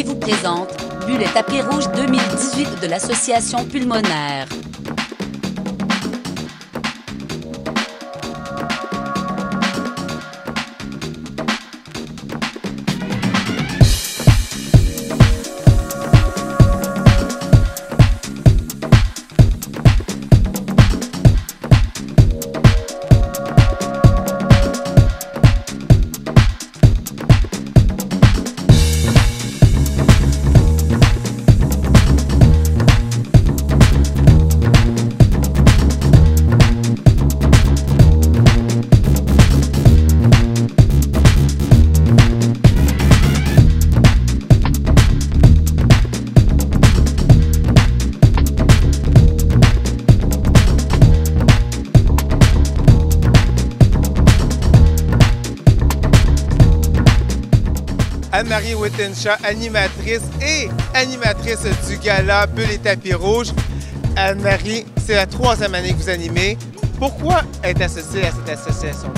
Vous présente Bulle et tapis rouge 2018 de l'Association pulmonaire. Anne-Marie Wittenshaw, animatrice et animatrice du gala Bulle et tapis rouge. Anne-Marie, c'est la troisième année que vous animez. Pourquoi être associée à cette association?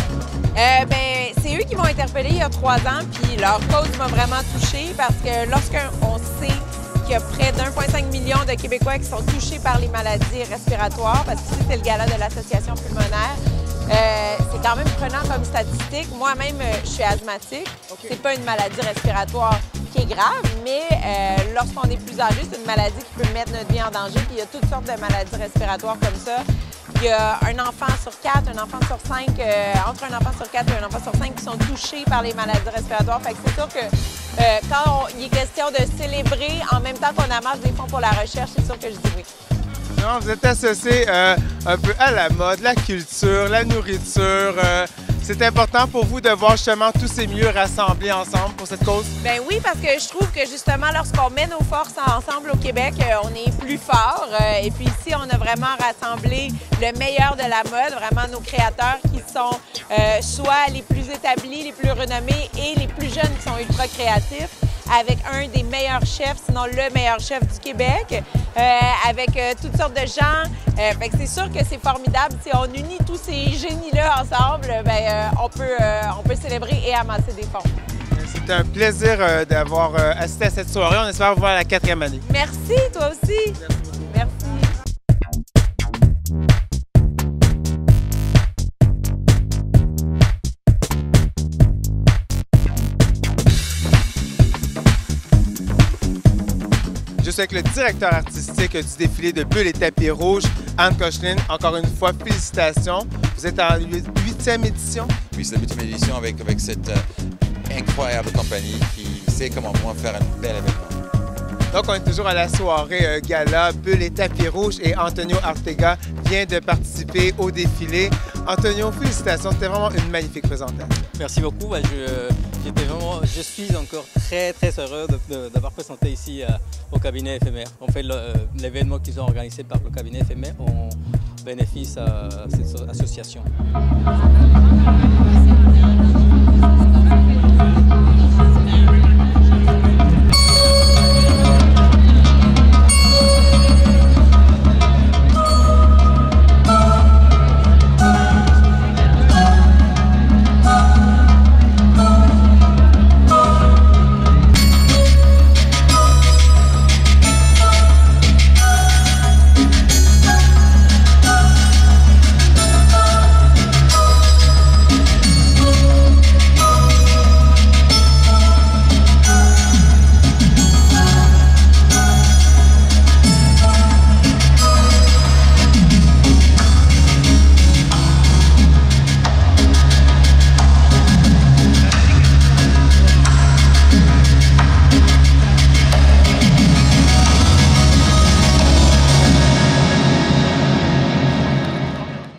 Euh, ben, c'est eux qui m'ont interpellé il y a trois ans, puis leur cause m'a vraiment touchée parce que lorsqu'on sait qu'il y a près d'1,5 million de Québécois qui sont touchés par les maladies respiratoires, parce que c'est le gala de l'Association pulmonaire, euh, c'est quand même prenant comme statistique. Moi-même, euh, je suis asthmatique. C'est pas une maladie respiratoire qui est grave, mais euh, lorsqu'on est plus âgé, c'est une maladie qui peut mettre notre vie en danger. Puis il y a toutes sortes de maladies respiratoires comme ça. Il y a un enfant sur quatre, un enfant sur cinq, entre un enfant sur quatre et un enfant sur cinq qui sont touchés par les maladies respiratoires. Fait que c'est sûr que quand il est question de célébrer en même temps qu'on amasse des fonds pour la recherche, c'est sûr que je dis oui. Vous êtes associé euh, un peu à la mode, la culture, la nourriture. Euh, c'est important pour vous de voir justement tous ces milieux rassemblés ensemble pour cette cause? Ben oui, parce que je trouve que justement, lorsqu'on met nos forces ensemble au Québec, euh, on est plus fort. et puis ici, on a vraiment rassemblé le meilleur de la mode, vraiment nos créateurs qui sont soit les plus établis, les plus renommés et les plus jeunes qui sont ultra créatifs avec un des meilleurs chefs, sinon le meilleur chef du Québec, euh, avec euh, toutes sortes de gens. Euh, c'est sûr que c'est formidable. Si on unit tous ces génies-là ensemble, ben, on, peut, on peut célébrer et amasser des fonds. C'est un plaisir d'avoir assisté à cette soirée. On espère vous voir la quatrième année. Merci, toi aussi. Merci. Suis avec le directeur artistique du défilé de Bulle et Tapis Rouge, Anne Cochelin. Encore une fois, félicitations. Vous êtes en huitième édition? Oui, c'est la huitième édition avec, avec cette euh, incroyable compagnie qui sait comment faire un bel événement. Donc, on est toujours à la soirée euh, gala Bulle et Tapis Rouge et Antonio Artega vient de participer au défilé. Antonio, félicitations. C'était vraiment une magnifique présentation. Merci beaucoup. je, vraiment, je suis encore très, très heureux d'avoir présenté ici euh, au cabinet éphémère. On fait euh, l'événement qu'ils ont organisé par le cabinet éphémère. On bénéficie à cette association.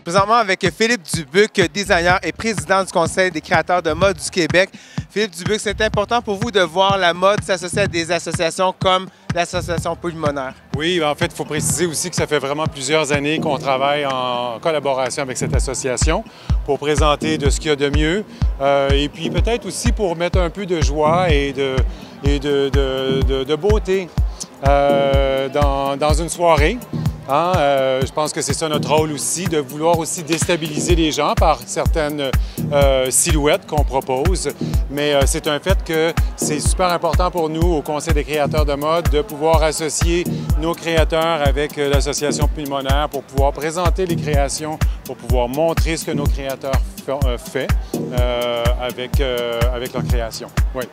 Présentement avec Philippe Dubuc, designer et président du Conseil des créateurs de mode du Québec. Philippe Dubuc, c'est important pour vous de voir la mode s'associer à des associations comme l'Association pulmonaire. Oui, en fait, il faut préciser aussi que ça fait vraiment plusieurs années qu'on travaille en collaboration avec cette association pour présenter de ce qu'il y a de mieux euh, et puis peut-être aussi pour mettre un peu de joie et de, et de, beauté euh, dans, dans, une soirée. Hein, euh, je pense que c'est ça notre rôle aussi, de vouloir aussi déstabiliser les gens par certaines euh, silhouettes qu'on propose. Mais euh, c'est un fait que c'est super important pour nous, au Conseil des créateurs de mode, de pouvoir associer nos créateurs avec l'Association pulmonaire pour pouvoir présenter les créations, pour pouvoir montrer ce que nos créateurs font avec, avec leurs créations. Oui.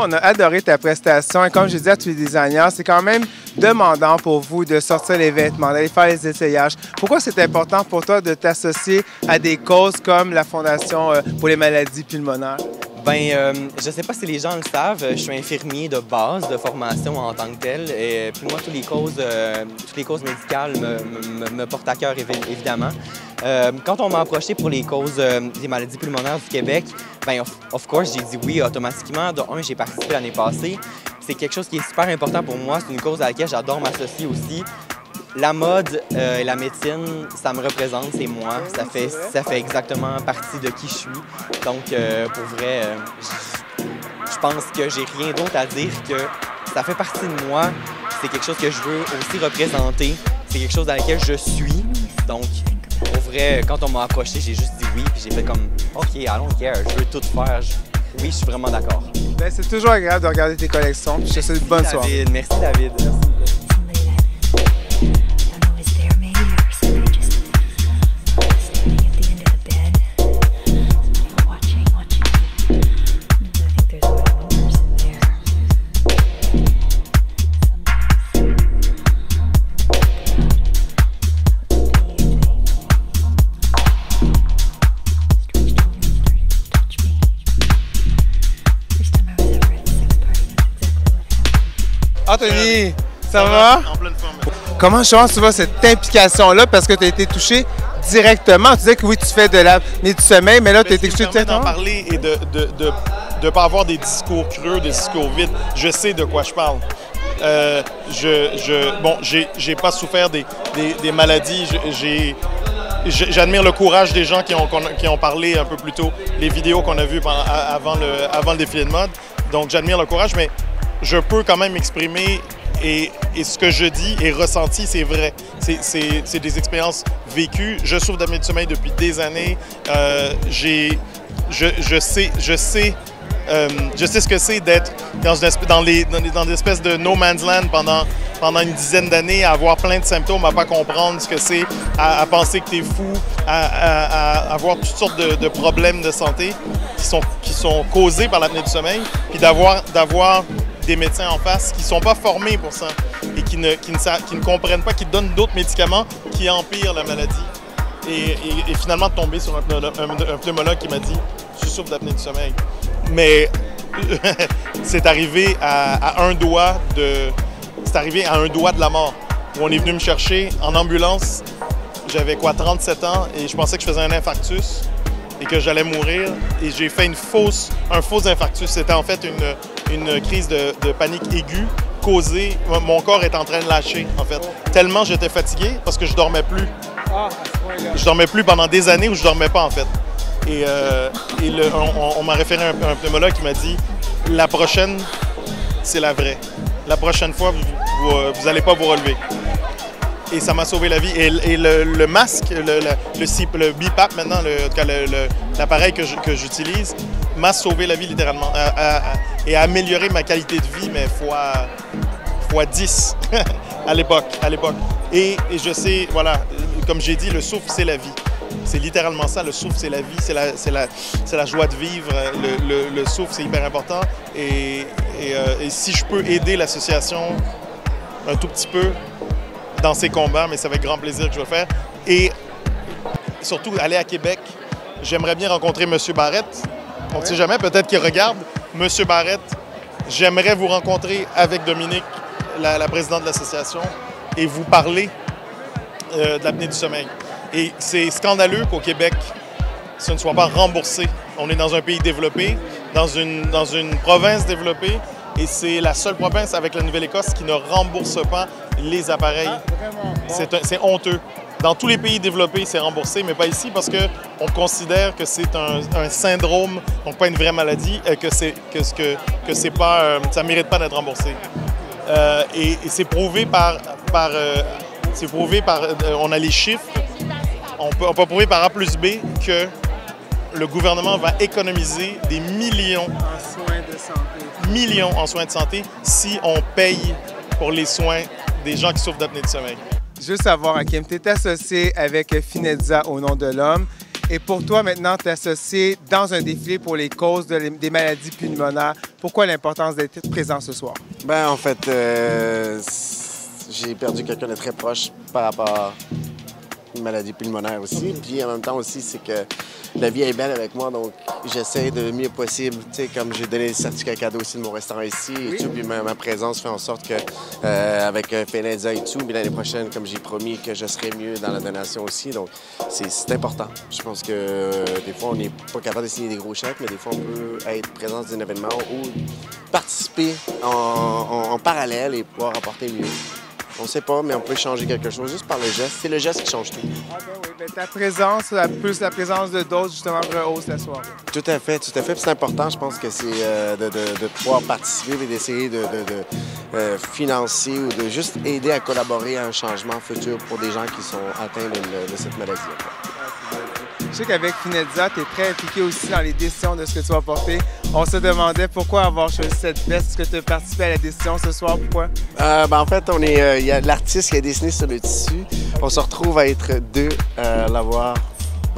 On a adoré ta prestation. Et comme je disais à tous les designers, c'est quand même demandant pour vous de sortir les vêtements, d'aller faire les essayages. Pourquoi c'est important pour toi de t'associer à des causes comme la Fondation euh, pour les maladies pulmonaires? Ben, euh, je sais pas si les gens le savent, je suis infirmier de base, de formation en tant que tel. Et puis moi, toutes les causes, euh, toutes les causes médicales me, portent à cœur, évidemment. Euh, quand on m'a approché pour les causes des maladies pulmonaires du Québec, ben of, course, j'ai dit oui automatiquement. De un, j'ai participé l'année passée. C'est quelque chose qui est super important pour moi. C'est une cause à laquelle j'adore m'associer aussi la mode euh, et la médecine, ça me représente, c'est moi. Ça fait, ça fait exactement partie de qui je suis. Donc, euh, pour vrai, euh, je pense que j'ai rien d'autre à dire que ça fait partie de moi. C'est quelque chose que je veux aussi représenter. C'est quelque chose dans lequel je suis. Donc, pour vrai, quand on m'a approché, j'ai juste dit oui, puis j'ai fait comme, OK, don't care, je veux tout faire. Oui, je suis vraiment d'accord. Ben, c'est toujours agréable de regarder tes collections. je te souhaite une bonne soirée. Merci, David. Anthony, ça va? En pleine forme. Comment je pense tu vois cette implication-là? Parce que tu as été touché directement? Tu disais que oui, tu fais de la du sommeil, mais là, tu as été touché directement. d'en parler et de ne de, de, pas avoir des discours creux, des discours vides. Je sais de quoi je parle. Euh, je, je, bon, j'ai pas souffert des, des, maladies. J'ai J'admire le courage des gens qui ont, qui ont parlé un peu plus tôt, les vidéos qu'on a vues avant le, avant le défilé de mode. Donc, j'admire le courage, mais je peux quand même exprimer et, ce que je dis et ressenti, c'est vrai. C'est des expériences vécues. Je souffre d'apnée de sommeil depuis des années. Euh, je, sais, je sais, euh, je sais ce que c'est d'être dans, dans, les, dans, espèces de no man's land pendant, pendant une dizaine d'années, à avoir plein de symptômes, à pas comprendre ce que c'est, à, penser que tu es fou, à, avoir toutes sortes de, de, problèmes de santé qui sont, qui sont causés par l'apnée du sommeil, puis d'avoir, d'avoir des médecins en face qui ne sont pas formés pour ça et qui ne, qui ne, comprennent pas, qui donnent d'autres médicaments qui empirent la maladie. Et, finalement, tomber sur un, pneumologue qui m'a dit Tu souffres d'apnée du sommeil. Mais c'est arrivé à, un doigt de. C'est arrivé à un doigt de la mort. Où on est venu me chercher en ambulance. J'avais quoi, 37 ans, et je pensais que je faisais un infarctus et que j'allais mourir. Et j'ai fait une fausse, un faux infarctus. C'était en fait une, une crise de, panique aiguë causée. Mon corps est en train de lâcher, en fait. Tellement j'étais fatigué parce que je dormais plus. Je dormais plus pendant des années où je dormais pas, en fait. Et, euh, on, m'a référé à un, pneumologue qui m'a dit la prochaine, c'est la vraie. La prochaine fois, vous n'allez pas vous relever et ça m'a sauvé la vie. Et, le, masque, le, le, le, BIPAP maintenant, l'appareil que j'utilise, m'a sauvé la vie littéralement et a amélioré ma qualité de vie, mais fois, fois 10 à l'époque. À l'époque. Et, je sais, voilà, comme j'ai dit, le souffle, c'est la vie. C'est littéralement ça, le souffle, c'est la vie, c'est la, la, la, joie de vivre. Le, le souffle, c'est hyper important. Et, euh, et si je peux aider l'association un tout petit peu, dans ces combats, mais c'est avec grand plaisir que je vais le faire. Et surtout, aller à Québec, j'aimerais bien rencontrer M. Barrette. On ne sait jamais, peut-être qu'il regarde. M. Barrette, j'aimerais vous rencontrer avec Dominique, la, présidente de l'association, et vous parler euh, de l'apnée du sommeil. Et c'est scandaleux qu'au Québec, ce ne soit pas remboursé. On est dans un pays développé dans une, dans une province développée et c'est la seule province avec la Nouvelle-Écosse qui ne rembourse pas les appareils. Un- C'est honteux. Dans tous les pays développés, c'est remboursé, mais pas ici parce qu'on considère que c'est un, un syndrome, donc pas une vraie maladie, euh, que c'est que, que, que c'est pas, euh, ça mérite pas d'être remboursé. Euh, et et c'est prouvé par, par euh, c'est prouvé par, on a les chiffres, on peut, on peut prouver par A plus B que le gouvernement va économiser des millions En soins de santé. millions en soins de santé si on paye pour les soins des gens qui souffrent d'apnée du sommeil. Juste savoir, Hakim, tu es associé avec Finezza au nom de l'homme. Et pour toi, maintenant, tu es associé dans un défilé pour les causes de- des maladies pulmonaires. Pourquoi l'importance d'être présent ce soir? Ben, en fait, euh, j'ai perdu quelqu'un de très proche par rapport une maladie pulmonaire aussi. Puis en même temps aussi, c'est que la vie est belle avec moi, donc j'essaie de mieux possible. Tu sais, comme j'ai donné le certificat cadeau aussi de mon restaurant ici et tout, puis ma, présence fait en sorte que, euh, avec euh, et tout, l'année prochaine, comme j'ai promis, que je serai mieux dans la donation aussi. Donc, c'est important. Je pense que euh, des fois, on n'est pas capable de signer des gros chèques, mais des fois, on peut être présent dans un événement ou participer en- en parallèle et pouvoir apporter mieux. On sait pas, mais on peut changer quelque chose juste par le geste. C'est le geste qui change tout. Ah ben oui, ben ta présence, plus la présence de d'autres, justement, rehausse la soirée. Tout à fait, tout à fait. C'est important, je pense que c'est euh, de, de- de pouvoir participer et d'essayer de, euh, financer ou de juste aider à collaborer à un changement futur pour des gens qui sont atteints de, de cette maladie. Je sais qu'avec Finezza, tu es très impliqué aussi dans les décisions de ce que tu vas porter. On se demandait pourquoi avoir choisi cette veste. Est-ce que tu as participé à la décision ce soir? Pourquoi? Euh, ben, en fait, on est, euh, il y a l'artiste qui a dessiné sur le tissu. On se retrouve à être deux à l'avoir,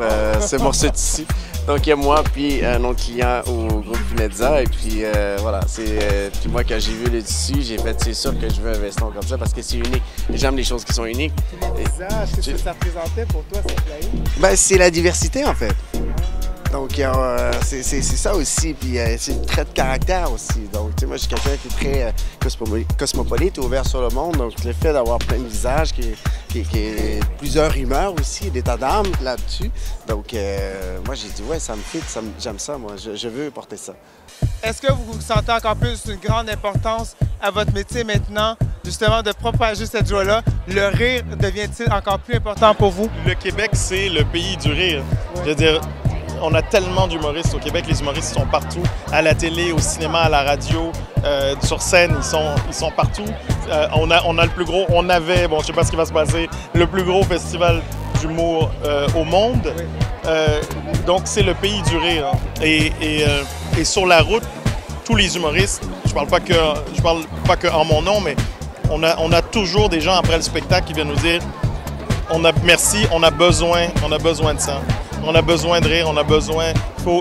euh, ce morceau de tissu. Donc, il y a moi puis un autre client au groupe Finezza. Et puis, euh, voilà, c'est. euh, puis moi, quand j'ai vu le tissu, j'ai fait, c'est sûr que je veux un veston comme ça parce que c'est unique. J'aime les choses qui sont uniques. Qu'est-ce que ça représentait pour toi, cette? Ben, c'est la diversité, en fait. Donc, euh, c'est ça aussi. Puis, euh, c'est le trait de caractère aussi. Donc, tu sais, moi, je suis quelqu'un qui est très euh, cosmopolite, cosmopolite, ouvert sur le monde. Donc, le fait d'avoir plein de visages, qui, qui, qui est plusieurs humeurs aussi, d'état d'âme là-dessus. Donc, euh, moi, j'ai dit, ouais, ça me fit, j'aime ça, moi. Je, je veux porter ça. Est-ce que vous sentez encore plus une grande importance à votre métier maintenant, justement, de propager cette joie-là? Le rire devient-il encore plus important pour vous? Le Québec, c'est le pays du rire. Je veux dire, on a tellement d'humoristes au Québec. Les humoristes sont partout, à la télé, au cinéma, à la radio, euh, sur scène, ils sont, ils sont partout. Euh, on, a, on a le plus gros, on avait, bon, je sais pas ce qui va se passer, le plus gros festival d'humour euh, au monde. Donc, c'est le pays du rire. Et, et, et sur la route, tous les humoristes, je parle pas que, je parle pas que en mon nom, mais on a, on a toujours des gens après le spectacle qui viennent nous dire on a merci, on a besoin, on a besoin de ça. On a besoin de rire, on a besoin.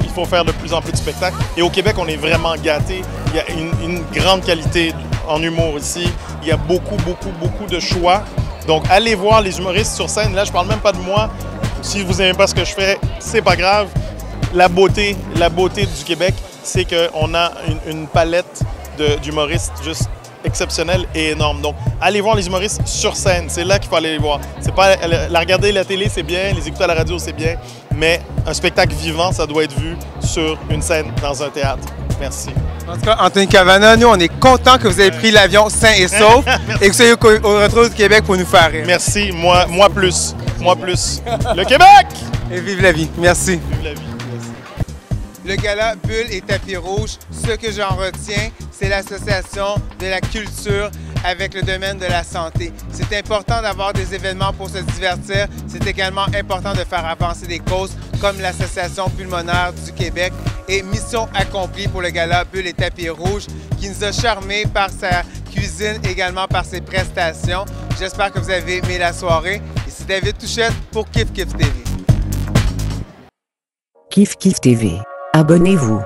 Il faut, faire de plus en plus de spectacles. Et au Québec, on est vraiment gâtés. Il y a une, grande qualité en humour ici. Il y a beaucoup, beaucoup, beaucoup de choix. Donc, allez voir les humoristes sur scène. Là, je parle même pas de moi. Si vous n'aimez pas ce que je fais, c'est pas grave. La beauté, la beauté du Québec, c'est qu'on a une, palette d'humoristes juste exceptionnelle et énorme. Donc, allez voir les humoristes sur scène. C'est là qu'il faut aller les voir. C'est pas la regarder à la télé, c'est bien. Les écouter à la radio, c'est bien. Mais un spectacle vivant, ça doit être vu sur une scène dans un théâtre. Merci. En tout cas, Anthony Cavana, nous, on est content que vous ayez pris l'avion sain et sauf et que vous soyez au, au retour du Québec pour nous faire rire. Merci. Moi, moi plus. Moi plus. Le Québec! Et vive la vie. Merci. Vive la vie. Le gala Bulle et Tapis Rouge, ce que j'en retiens, c'est l'association de la culture avec le domaine de la santé. C'est important d'avoir des événements pour se divertir. C'est également important de faire avancer des causes comme l'Association pulmonaire du Québec et mission accomplie pour le gala Bulle et Tapis Rouge qui nous a charmés par sa cuisine, également par ses prestations. J'espère que vous avez aimé la soirée. Ici David Touchette pour Kif Kif TV. Kif Kif TV. Abonnez-vous.